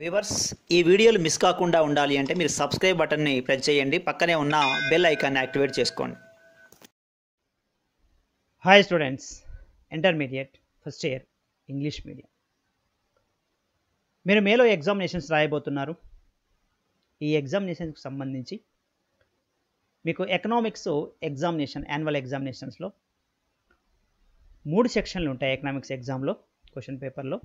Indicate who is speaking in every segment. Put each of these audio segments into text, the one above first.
Speaker 1: Viewers ఈ వీడియోలు miss కాకుండా ఉండాలి అంటే మీరు సబ్స్క్రైబ్ బటన్ని ప్రెస్ చేయండి. పక్కనే ఉన్న బెల్ ఐకాన్ని యాక్టివేట్ చేసుకోండి.
Speaker 2: Hi students intermediate first year English medium మీరు మేలో ఎగ్జామినేషన్స్ రాయబోతున్నారు. ఈ ఎగ్జామినేషన్స్కి సంబంధించి మీకు ఎకనామిక్స్ ఎగ్జామినేషన్ యాన్యువల్ ఎగ్జామినేషన్స్లో మూడు సెక్షన్లు ఉంటాయి ఎకనామిక్స్ ఎగ్జామ్లో క్వశ్చన్ పేపర్లో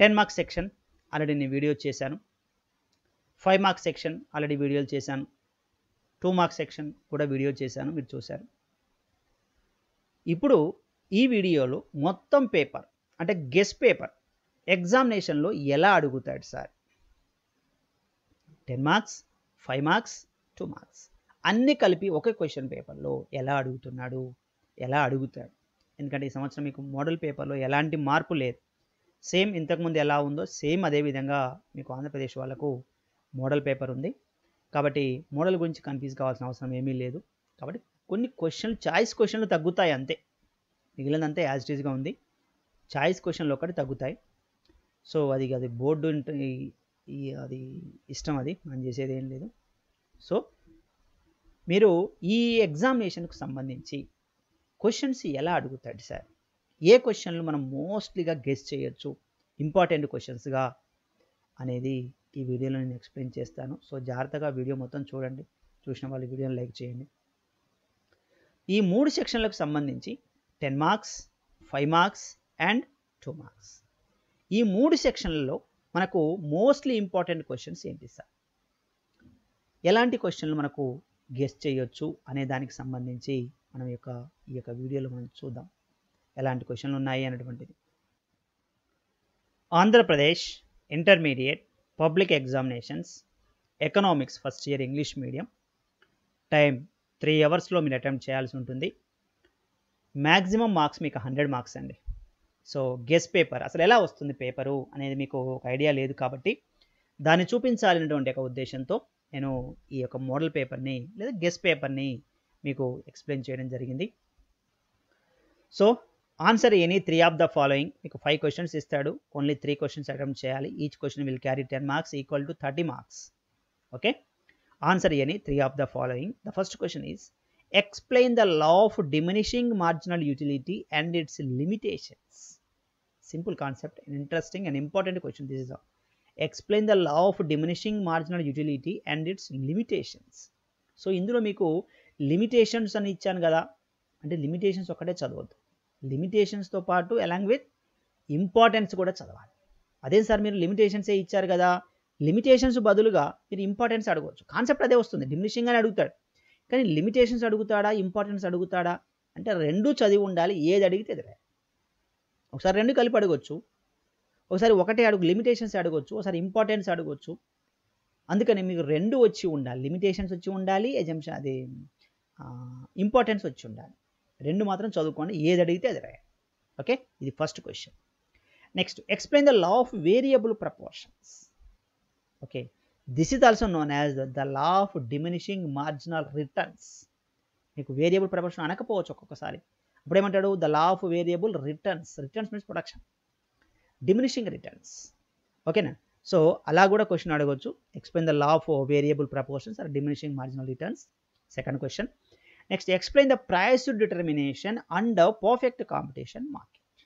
Speaker 2: టెన్ మార్క్స్ సెక్షన్ ఆల్రెడీ నేను వీడియో చేశాను. ఫైవ్ మార్క్స్ సెక్షన్ ఆల్రెడీ వీడియోలు చేశాను. టూ మార్క్స్ సెక్షన్ కూడా వీడియో చేశాను మీరు చూశారు. ఇప్పుడు ఈ వీడియోలో మొత్తం పేపర్ అంటే గెస్ పేపర్ ఎగ్జామినేషన్లో ఎలా అడుగుతాడు sir? Ten marks five marks two marks అన్నీ కలిపి ఒకే క్వశ్చన్ పేపర్లో ఎలా అడుగుతున్నాడు? ఎలా అడుగుతాడు? ఎందుకంటే ఈ సంవత్సరం మీకు మోడల్ పేపర్లో ఎలాంటి మార్పు లేదు. సేమ్ ఇంతకుముందు ఎలా ఉందో సేమ్ అదే విధంగా మీకు ఆంధ్రప్రదేశ్ వాళ్ళకు మోడల్ పేపర్ ఉంది. కాబట్టి మోడల్ గురించి కన్ఫ్యూజ్ కావాల్సిన అవసరం ఏమీ లేదు. కాబట్టి కొన్ని క్వశ్చన్లు చాయిస్ క్వశ్చన్లు తగ్గుతాయి అంతే. మిగిలినంతా యాజ్ ఇట్ ఉంది. చాయిస్ క్వశ్చన్లు ఒకటి తగ్గుతాయి. సో అది అది బోర్డు అది ఇష్టం అది. మనం చేసేది ఏం లేదు. సో మీరు ఈ ఎగ్జామినేషన్కు సంబంధించి క్వశ్చన్స్ ఎలా అడుగుతాడు సార్? ఏ క్వశ్చన్లు మనం మోస్ట్లీగా గెస్ చేయొచ్చు? ఇంపార్టెంట్ క్వశ్చన్స్గా అనేది ఈ వీడియోలో నేను ఎక్స్ప్లెయిన్ చేస్తాను. సో జాగ్రత్తగా వీడియో మొత్తం చూడండి. చూసిన వాళ్ళు వీడియోని లైక్ చేయండి. ఈ మూడు సెక్షన్లకు సంబంధించి ten marks five marks and two marks ఈ మూడు సెక్షన్లలో మనకు మోస్ట్లీ ఇంపార్టెంట్ క్వశ్చన్స్ ఏంటి సార్ ఎలాంటి క్వశ్చన్లు మనకు గెస్ చేయొచ్చు అనే దానికి సంబంధించి మనం యొక్క ఈ యొక్క వీడియోలో మనం చూద్దాం. ఎలాంటి క్వశ్చన్లు ఉన్నాయి అనేటువంటిది. Andhra Pradesh intermediate public examinations economics first year English medium. Time three అవర్స్లో మీరు అటెంప్ట్ చేయాల్సి ఉంటుంది. మ్యాక్సిమం మార్క్స్ మీకు హండ్రెడ్ మార్క్స్ అండి. సో గెస్ పేపర్ అసలు ఎలా వస్తుంది పేపరు అనేది మీకు ఒక ఐడియా లేదు కాబట్టి దాన్ని చూపించాలనేటువంటి ఒక ఉద్దేశంతో నేను ఈ యొక్క మోడల్ పేపర్ని లేదా గెస్ పేపర్ని మీకు ఎక్స్ప్లెయిన్ చేయడం జరిగింది. So answer any three of the following మీకు ఫైవ్ క్వశ్చన్స్ ఇస్తాడు. ఓన్లీ త్రీ క్వశ్చన్స్ అటెంప్ట్ చేయాలి. Each question will carry ten marks equal to thirty marks okay answer any three of the following the first question is explain the law of diminishing marginal utility and its limitations simple concept and interesting and important question this is explain the law of diminishing marginal utility and its limitations so ఇందులో మీకు limitations అని ఇచ్చాను కదా. అంటే limitations ఒక్కటే చదవద్దు. లిమిటేషన్స్తో పాటు along with importance కూడా చదవాలి. అదే సార్ మీరు లిమిటేషన్సే ఇచ్చారు కదా? లిమిటేషన్స్ బదులుగా మీరు ఇంపార్టెన్స్ అడగవచ్చు. కాన్సెప్ట్ అదే వస్తుంది. డిమినిషింగ్ అని అడుగుతాడు. కానీ లిమిటేషన్స్ అడుగుతాడా? ఇంపార్టెన్స్ అడుగుతాడా? అంటే రెండూ చదివి ఉండాలి. ఏది అడిగితే ఎదురే ఒకసారి రెండు కలిపి అడగొచ్చు. ఒకసారి ఒకటే అడుగు లిమిటేషన్స్ అడగొచ్చు. ఒకసారి ఇంపార్టెన్స్ అడగొచ్చు. అందుకని మీకు రెండు వచ్చి ఉండాలి. లిమిటేషన్స్ వచ్చి ఉండాలి. ఎజంప్షన్ అది ఇంపార్టెన్స్ వచ్చి ఉండాలి. రెండు మాత్రం చదువుకోండి. ఏది అడిగితే అది రాయండి. ఓకే? ఇది first question next explain the law of variable proportions okay? This is also known as the law of diminishing marginal returns మీకు వేరియబుల్ ప్రపోర్షన్ అనకపోవచ్చు ఒక్కొక్కసారి. అప్పుడు ఏమంటాడు the law of variable returns returns means production diminishing returns ఓకేనా? So అలా కూడా question అడగవచ్చు explain the law of variable proportions or diminishing marginal returns second question next explain the price determination under perfect competition market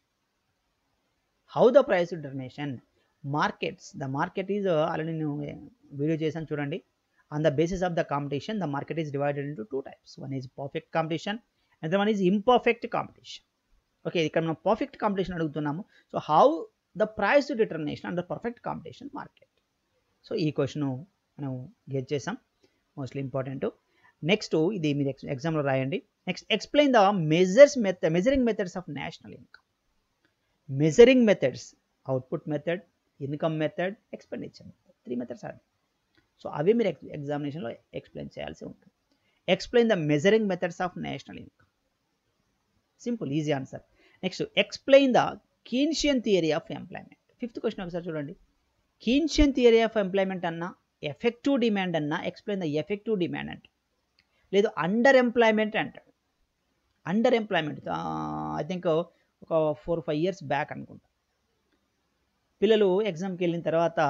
Speaker 2: how the price determination markets the market is already నేను video చేశాను చూడండి. On the basis of the competition the market is divided into two types one is perfect competition and one is imperfect competition okay ఇక్కడ మనం perfect competition అడుగుతున్నాము. So how the price determination and the perfect competition market so ఈ question మనం get చేసాం. Mostly important next ఇది మీరు ex ఎగ్జామ్లో రాయండి. Next explain the measures method measuring methods of national income measuring methods output method income method expenditure method three methods are so అవి మీరు ex ఎగ్జామినేషన్లో ఎక్స్ప్లెయిన్ చేయాల్సి ఉంటుంది. Explain the measuring methods of national income simple easy answer next explain the Keynesian theory of employment fifth question ఒకసారి చూడండి. Keynesian theory of employment అన్నా effective demand అన్నా explain the effective demand అంటే లేదు under employment అంటాడు. Under employment I think ఒక four five years back అనుకుంటా. పిల్లలు ఎగ్జామ్కి వెళ్ళిన తర్వాత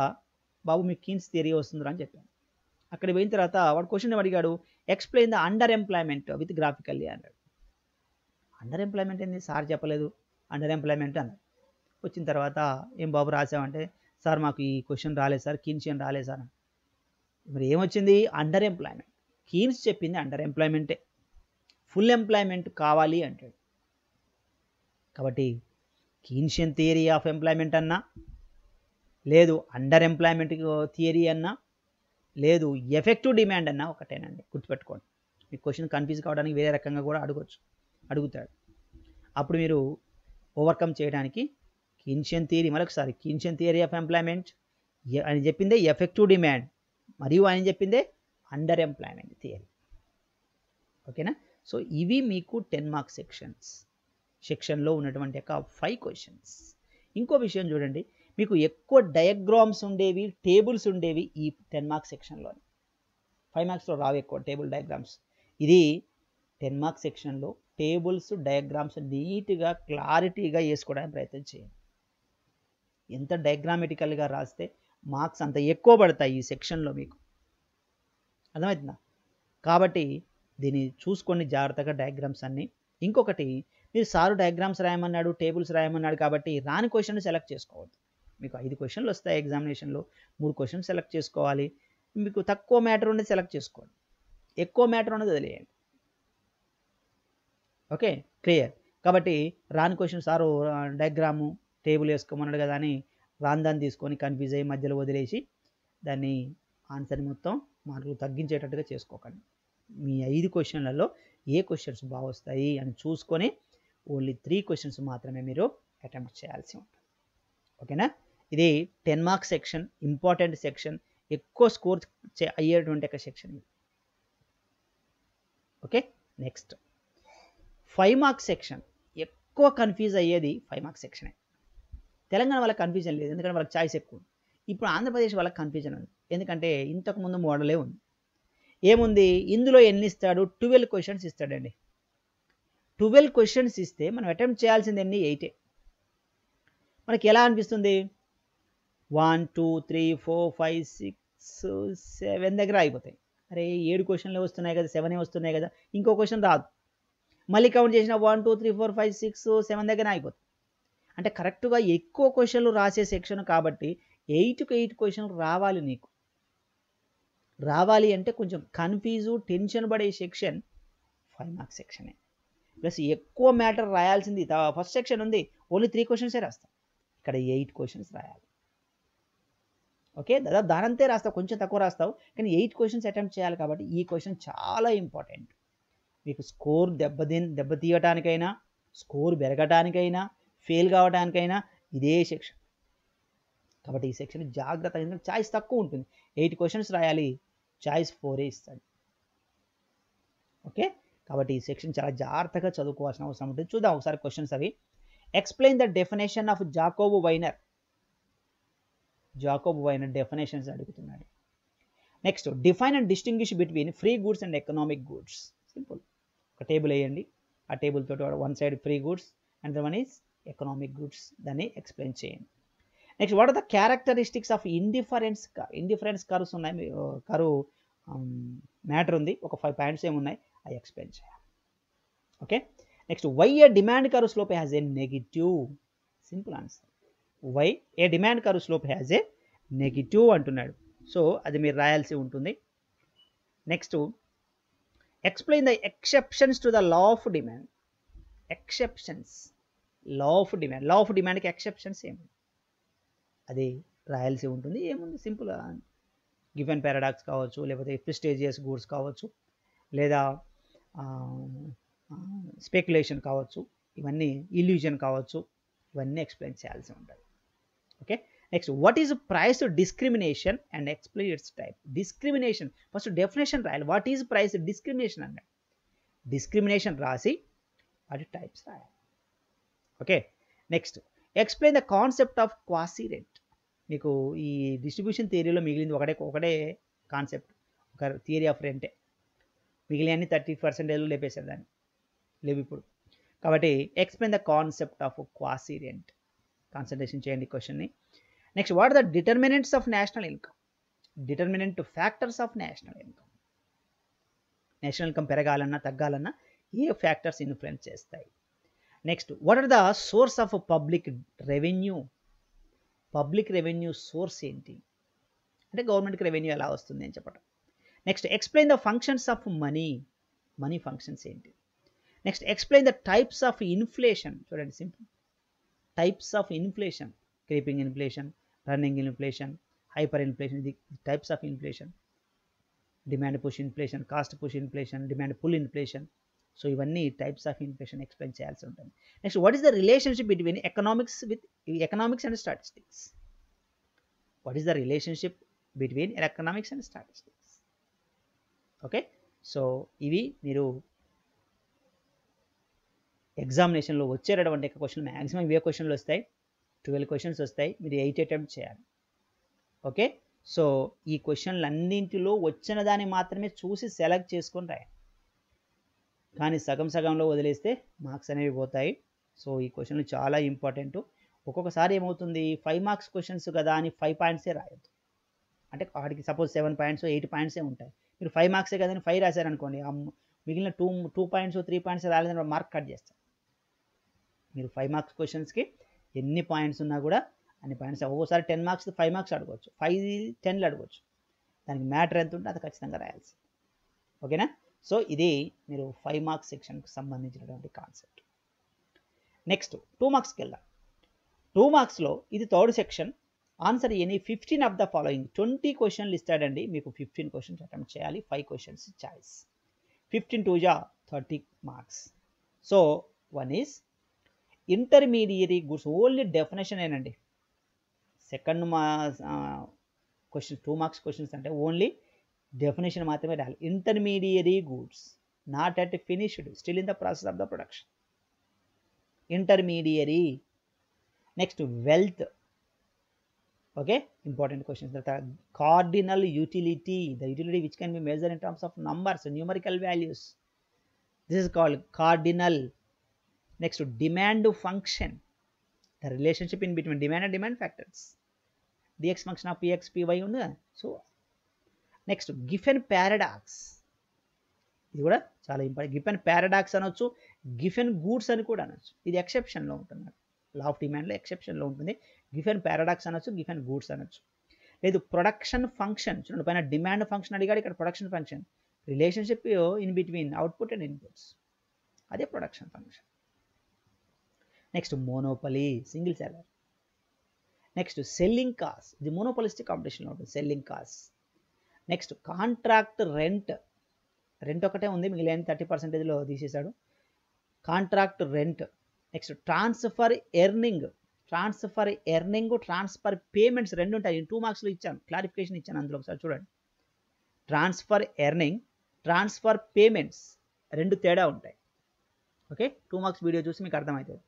Speaker 2: బాబు మీకు కీన్స్ థియరీ వస్తుందిరా అని చెప్పాను అక్కడికి పోయిన తర్వాత వాడు క్వశ్చన్ అడిగాడు? Explain the underemployment with graphically అన్నాడు. అండర్ ఎంప్లాయ్మెంట్ ఏంది? సార్ చెప్పలేదు. అండర్ ఎంప్లాయ్మెంట్ అన్నాడు. వచ్చిన తర్వాత ఏం బాబు రాసామంటే సార్ మాకు ఈ క్వశ్చన్ రాలేదు సార్ కీన్షియన్ రాలేదు సార్ మరి ఏమొచ్చింది? అండర్ ఎంప్లాయ్మెంట్ కీన్స్ చెప్పింది అండర్ ఎంప్లాయ్మెంటే. ఫుల్ ఎంప్లాయ్మెంట్ కావాలి అంటాడు. కాబట్టి కీన్షియన్ థియరీ ఆఫ్ ఎంప్లాయ్మెంట్ అన్నా లేదు అండర్ ఎంప్లాయ్మెంట్ థియరీ అన్నా లేదు ఎఫెక్టివ్ డిమాండ్ అన్నా ఒకటేనండి. గుర్తుపెట్టుకోండి. మీ క్వశ్చన్ కన్ఫ్యూజ్ కావడానికి వేరే రకంగా కూడా అడగవచ్చు అడుగుతాడు. అప్పుడు మీరు ఓవర్కమ్ చేయడానికి కీన్షియన్ థియరీ మరొకసారి కీన్షియన్ థియరీ ఆఫ్ ఎంప్లాయ్మెంట్ అని చెప్పిందే ఎఫెక్టివ్ డిమాండ్ మరియు ఆయన చెప్పిందే అండర్ ఎంప్లాయ్మెంట్ థియరీ ఓకేనా సో ఇవి మీకు టెన్ మార్క్స్ సెక్షన్స్ సెక్షన్లో ఉన్నటువంటి యొక్క ఫైవ్ క్వశ్చన్స్ ఇంకో విషయం చూడండి. మీకు ఎక్కువ డయాగ్రామ్స్ ఉండేవి టేబుల్స్ ఉండేవి ఈ టెన్ మార్క్స్ సెక్షన్లో ఫైవ్ మార్క్స్లో రావు ఎక్కువ టేబుల్ డయాగ్రామ్స్ ఇది టెన్ మార్క్స్ సెక్షన్లో టేబుల్స్ డయాగ్రామ్స్ నీట్గా క్లారిటీగా వేసుకోవడానికి ప్రయత్నం చేయండి. ఎంత డయాగ్రామెటికల్గా రాస్తే మార్క్స్ అంత ఎక్కువ పడతాయి ఈ సెక్షన్లో మీకు. అర్థమవుతుందా? కాబట్టి దీన్ని చూసుకొని జాగ్రత్తగా డయాగ్రామ్స్ అన్నీ. ఇంకొకటి మీరు సారు డయాగ్రామ్స్ రాయమన్నాడు టేబుల్స్ రాయమన్నాడు కాబట్టి రాని క్వశ్చన్ సెలెక్ట్ చేసుకోవద్దు. మీకు ఐదు క్వశ్చన్లు వస్తాయి ఎగ్జామినేషన్లో మూడు క్వశ్చన్స్ సెలెక్ట్ చేసుకోవాలి. మీకు తక్కువ మ్యాటర్ ఉన్నది సెలెక్ట్ చేసుకోండి. ఎక్కువ మ్యాటర్ ఉన్నది వదిలేయండి. ఓకే? క్లియర్ కాబట్టి రాని క్వశ్చన్ సారు డయాగ్రాము టేబుల్ వేసుకోమన్నాడు కదా అని రాందాన్ని తీసుకొని కన్ఫ్యూజ్ అయ్యి మధ్యలో వదిలేసి దాన్ని ఆన్సర్ మొత్తం మార్కులు తగ్గించేటట్టుగా చేసుకోకండి. మీ ఐదు క్వశ్చన్లలో ఏ క్వశ్చన్స్ బాగా వస్తాయి అని చూసుకొని ఓన్లీ త్రీ క్వశ్చన్స్ మాత్రమే మీరు అటెంప్ట్ చేయాల్సి ఉంటుంది. ఓకేనా? ఇది ten marks section important section ఎక్కువ స్కోర్ అయ్యేటువంటి ఒక సెక్షన్ ఇది. Okay? Next. Five marks section. ఎక్కువ కన్ఫ్యూజ్ అయ్యేది ఫైవ్ మార్క్స్ సెక్షనే. తెలంగాణ వాళ్ళకి కన్ఫ్యూజన్ లేదు. ఎందుకంటే వాళ్ళకి చాయిస్ ఎక్కువ ఇప్పుడు ఆంధ్రప్రదేశ్ వాళ్ళకి కన్ఫ్యూజన్ ఉంది. ఎందుకంటే ఇంతకుముందు మోడలే ఉంది. ఏముంది? ఇందులో ఎన్ని ఇస్తాడు ట్వెల్వ్ క్వశ్చన్స్ ఇస్తాడండి. ట్వెల్వ్ క్వశ్చన్స్ ఇస్తే మనం అటెంప్ట్ చేయాల్సింది ఎన్ని ఎయిటే. మనకి ఎలా అనిపిస్తుంది? One two three four five six seven దగ్గర అయిపోతాయి అరే ఏడు క్వశ్చన్లే వస్తున్నాయి కదా సెవెనే వస్తున్నాయి కదా ఇంకో క్వశ్చన్ రాదు. మళ్ళీ కౌంట్ చేసిన one two three four five six seven దగ్గర అయిపోతుంది అంటే కరెక్ట్గా ఎక్కువ క్వశ్చన్లు రాసే సెక్షన్ కాబట్టి ఎయిట్కి ఎయిట్ క్వశ్చన్లు రావాలి నీకు. రావాలి అంటే కొంచెం కన్ఫ్యూజు టెన్షన్ పడే సెక్షన్ ఫైవ్ మార్క్స్ సెక్షనే ప్లస్ ఎక్కువ మ్యాటర్ రాయాల్సింది ఫస్ట్ సెక్షన్ ఉంది. ఓన్లీ త్రీ క్వశ్చన్సే రాస్తాం. ఇక్కడ ఎయిట్ క్వశ్చన్స్ రాయాలి. ఓకే దాదాపు దానంతే రాస్తావు కొంచెం తక్కువ రాస్తావు. కానీ ఎయిట్ క్వశ్చన్స్ అటెంప్ట్ చేయాలి కాబట్టి ఈ క్వశ్చన్ చాలా ఇంపార్టెంట్ మీకు స్కోర్ దెబ్బతి దెబ్బతీయటానికైనా స్కోర్ పెరగటానికైనా ఫెయిల్ కావడానికైనా ఇదే సెక్షన్ కాబట్టి ఈ సెక్షన్ జాగ్రత్త ఎందుకంటే చాయిస్ తక్కువ ఉంటుంది. ఎయిట్ క్వశ్చన్స్ రాయాలి. చాయిస్ ఫోరే ఇస్తాడు ఓకే కాబట్టి ఈ సెక్షన్ చాలా జాగ్రత్తగా చదువుకోవాల్సిన అవసరం ఉంటుంది. చూద్దాం ఒకసారి క్వశ్చన్స్ అవి. Explain the definition of Jacob Viner Jacob Viner definitions అడుగుతున్నాడు. Next define and distinguish between free goods and economic goods simple ఒక టేబుల్ వేయండి. ఆ టేబుల్ తోటి one side free goods and one is economic goods దాన్ని explain చేయండి. Next what are the characteristics of indifference indifference curves ఉన్నాయి? Curve matter ఉంది. ఒక five points ఏమున్నాయి అవి ఎక్స్ప్లెయిన్ చేయాలి. Okay next why a demand curve slope has a negative simple answer why a demand curve slope has a negative అంటున్నాడు. So అది మీరు రాయాల్సి ఉంటుంది. Next explain the exceptions to the law of demand exceptions law of demand law of డిమాండ్కి exceptions ఏమి అది రాయాల్సి ఉంటుంది. ఏముంది? సింపుల్ గివెన్ పారాడాక్స్ కావచ్చు లేకపోతే ప్రిస్టేజియస్ గూడ్స్ కావచ్చు లేదా స్పెక్యులేషన్ కావచ్చు ఇవన్నీ ఇల్యూజన్ కావచ్చు ఇవన్నీ ఎక్స్ప్లెయిన్ చేయాల్సి ఉంటుంది. Okay? Next what is price discrimination and explain its type discrimination first definition రాయాలి. వాట్ ఈజ్ ప్రైస్ డిస్క్రిమినేషన్ అన్నాడు డిస్క్రిమినేషన్ రాసి వాటి టైప్స్ రాయాలి. Okay? Next explain the concept of quasi rent మీకు ఈ డిస్ట్రిబ్యూషన్ థియరీలో మిగిలింది ఒకటే ఒకటే కాన్సెప్ట్ ఒక థియరీ ఆఫ్ రెంటే మిగిలిన థర్టీ పర్సెంటేజ్లో లేపేశారు దాన్ని. లేవు ఇప్పుడు. కాబట్టి explain the concept of quasi rent concentration చేయండి క్వశ్చన్ని next what the determinants of national income determinant factors of national income national income పెరగాలన్నా తగ్గాలన్నా ఏ ఫ్యాక్టర్స్ ఇన్ఫ్లుయెన్స్ చేస్తాయి? Next what are the source of public revenue public revenue source ఏంటి? అంటే గవర్నమెంట్కి revenue ఎలా వస్తుంది అని చెప్పడం next explain the functions of money money functions ఏంటి? Next explain the types of inflation చూడండి simple types of inflation creeping inflation running inflation hyper inflation ఇది types of inflation demand push inflation cost push inflation demand pull inflation so ఇవన్నీ types of inflation explain చేయాల్సి ఉంటుంది. Next what is the relationship between economics with economics and statistics what is the relationship between economics and statistics okay so ఇవి మీరు ఎగ్జామినేషన్లో వచ్చేటటువంటి question maximum ఇవే క్వశ్చన్లు వస్తాయి. ట్వెల్వ్ క్వశ్చన్స్ వస్తాయి. మీరు ఎయిట్ అటెంప్ట్ చేయాలి. ఓకే సో ఈ క్వశ్చన్లు అన్నింటిలో వచ్చిన దాన్ని మాత్రమే చూసి సెలెక్ట్ చేసుకొని రాయండి కానీ సగం సగంలో వదిలేస్తే మార్క్స్ అనేవి పోతాయి. సో ఈ క్వశ్చన్లు చాలా ఇంపార్టెంట్ ఒక్కొక్కసారి ఏమవుతుంది? ఫైవ్ మార్క్స్ క్వశ్చన్స్ కదా అని ఫైవ్ పాయింట్సే రాయొద్దు. అంటే వాటికి సపోజ్ సెవెన్ పాయింట్స్ ఎయిట్ పాయింట్సే ఉంటాయి. మీరు ఫైవ్ మార్క్సే కదా అని ఫైవ్ రాశారనుకోండి ఆ మిగిలిన two two points three points రాలేదని మార్క్ కట్ చేస్తారు. మీరు ఫైవ్ మార్క్స్ క్వశ్చన్స్కి ఎన్ని పాయింట్స్ ఉన్నా కూడా అన్ని పాయింట్స్ ఒక్కోసారి టెన్ మార్క్స్ ఫైవ్ మార్క్స్ అడగవచ్చు ఫైవ్ టెన్లు అడగవచ్చు దానికి మ్యాటర్ ఎంత ఉంటే అది ఖచ్చితంగా రాయాల్సింది. ఓకేనా? సో ఇది మీరు ఫైవ్ మార్క్స్ సెక్షన్కి సంబంధించినటువంటి కాన్సెప్ట్ నెక్స్ట్ టూ మార్క్స్కి వెళ్దాం. టూ మార్క్స్లో ఇది third section answer any fifteen of the following twenty క్వశ్చన్లు ఇస్తాడండి మీకు ఫిఫ్టీన్ క్వశ్చన్స్ అటెంప్ట్ చేయాలి. Five questions choice fifteen two జా thirty marks so one is intermediary goods only definition ఏనండి సెకండ్ మా క్వశ్చన్ టూ మార్క్స్ క్వశ్చన్స్ అంటే only definition మాత్రమే రాయాలి. Intermediary goods not at finished still in the process of the production intermediary next wealth okay important questions తర్వాత cardinal utility the utility which can be measure in terms of numbers numerical values this is called cardinal next demand function the relationship in between demand and demand factors DX function of PX PY ఉంది so next Giffen paradox ఇది కూడా చాలా important. Giffen ప్యారడాక్స్ అనొచ్చు Giffen goods అని కూడా అనొచ్చు. ఇది ఎక్సెప్షన్లో ఉంటుంది. లా ఆఫ్ డిమాండ్లో ఎక్సెప్షన్లో ఉంటుంది. గిఫెన్ ప్యారడాక్స్ అనొచ్చు గిఫెన్ గూడ్స్ అనొచ్చు. లేదు ప్రొడక్షన్ ఫంక్షన్. చూడండి పైన డిమాండ్ ఫంక్షన్ అడిగాడు ఇక్కడ production function. Relationship in between output and inputs. అదే production function. Next monopoly single seller. Next selling cost ఇది మోనోపలిస్టిక్ కాంపిటీషన్లో ఉంటుంది selling cost next contract rent rent ఒకటే ఉంది మిగిలిన థర్టీ పర్సెంటేజ్లో తీసేశాడు. Contract rent next transfer earning transfer earning transfer payments రెండు ఉంటాయి. టూ మార్క్స్లో ఇచ్చాను. క్లారిఫికేషన్ ఇచ్చాను అందులో ఒకసారి చూడండి. ట్రాన్స్ఫర్ ఎర్నింగ్ ట్రాన్స్ఫర్ పేమెంట్స్ రెండు తేడా ఉంటాయి. ఓకే టూ మార్క్స్ వీడియో చూసి మీకు అర్థమవుతుంది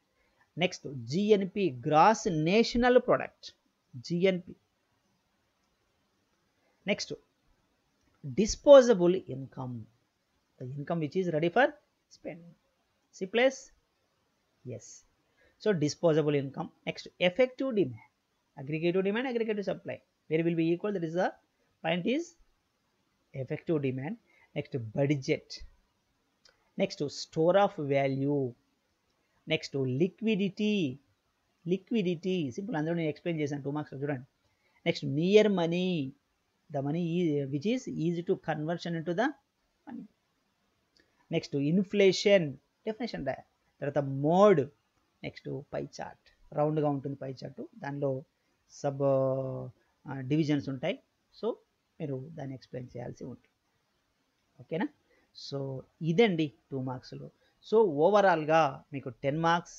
Speaker 2: next GNP gross national product GNP next disposable income. The income which is ready for spending. c plus Yes. So disposable income. Next, effective demand. Aggregative demand, aggregative supply. Where will be equal? That is the point is effective demand. Next, budget. Next to store of value. Next to liquidity. Liquidity. Simple, I explain Jason two marks student. Next, mere money. Money which is easy to conversion into the money next inflation definition తర్వాత mode. Next pie chart రౌండ్గా ఉంటుంది pie chart దానిలో subdivisions uh, ఉంటాయి. So మీరు దాన్ని explain చేయాల్సి ఉంటుంది. ఓకేనా సో ఇదండి టూ మార్క్స్లో సో ఓవరాల్గా మీకు ten marks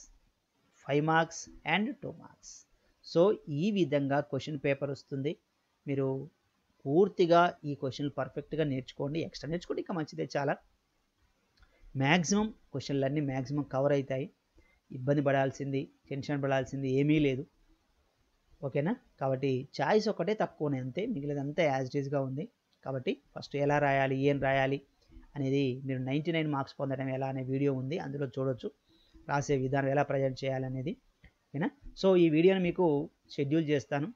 Speaker 2: five marks and two marks so ఈ విధంగా క్వశ్చన్ పేపర్ వస్తుంది. మీరు పూర్తిగా ఈ క్వశ్చన్లు పర్ఫెక్ట్గా నేర్చుకోండి ఎక్స్ట్రా నేర్చుకోండి ఇంకా మంచిదే చాలా. మ్యాక్సిమం క్వశ్చన్లన్నీ మ్యాక్సిమం కవర్ అవుతాయి. ఇబ్బంది పడాల్సింది టెన్షన్ పడాల్సింది ఏమీ లేదు. ఓకేనా? కాబట్టి చాయిస్ ఒకటే తక్కువనే అంతే మిగిలినంతా యాజ్ ఇట్ ఈస్గా ఉంది. కాబట్టి ఫస్ట్ ఎలా రాయాలి ఏం రాయాలి అనేది మీరు నైంటీ నైన్ మార్క్స్ పొందడం ఎలా అనే వీడియో ఉంది అందులో చూడొచ్చు. రాసే విధానం ఎలా ప్రజెంట్ చేయాలనేది. ఓకేనా? సో ఈ వీడియోని మీకు షెడ్యూల్ చేస్తాను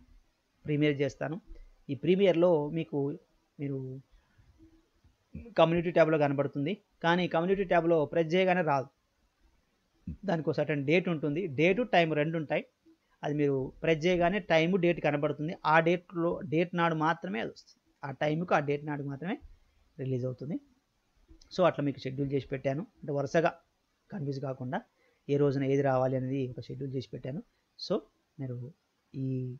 Speaker 2: ప్రీమియర్ చేస్తాను. ఈ ప్రీమియర్లో మీకు మీరు కమ్యూనిటీ ట్యాబ్లో కనబడుతుంది. కానీ కమ్యూనిటీ ట్యాబ్లో ప్రెస్ చేయగానే రాదు. దానికి ఒక సర్టన్ డేట్ ఉంటుంది. డేటు టైం రెండు ఉంటాయి. అది మీరు ప్రెస్ చేయగానే టైము డేట్ కనబడుతుంది. ఆ డేట్లో డేట్ నాడు మాత్రమే అది వస్తుంది. ఆ టైంకు ఆ డేట్ నాడు మాత్రమే రిలీజ్ అవుతుంది. సో అట్లా మీకు షెడ్యూల్ చేసి పెట్టాను. అంటే వరుసగా కన్ఫ్యూజ్ కాకుండా ఏ రోజున ఏది రావాలి అనేది ఒక షెడ్యూల్ చేసి పెట్టాను. సో మీరు ఈ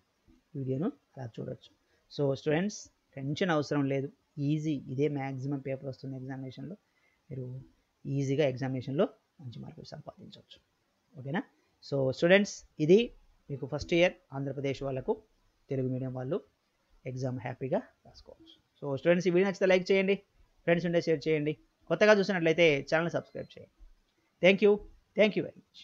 Speaker 2: వీడియోను అలా చూడవచ్చు సో స్టూడెంట్స్ టెన్షన్ అవసరం లేదు. ఈజీ. ఇదే మ్యాక్సిమం పేపర్ వస్తుంది ఎగ్జామినేషన్లో. మీరు ఈజీగా ఎగ్జామినేషన్లో మంచి మార్కులు సంపాదించవచ్చు. ఓకేనా? సో స్టూడెంట్స్ ఇది మీకు ఫస్ట్ ఇయర్ ఆంధ్రప్రదేశ్ వాళ్ళకు తెలుగు మీడియం వాళ్ళు ఎగ్జామ్ హ్యాపీగా రాసుకోవచ్చు. సో స్టూడెంట్స్ ఈ వీడియో నచ్చితే లైక్ చేయండి. ఫ్రెండ్స్ ఉంటే షేర్ చేయండి. కొత్తగా చూసినట్లయితే ఛానల్ సబ్స్క్రైబ్ చేయండి. Thank you thank you very much.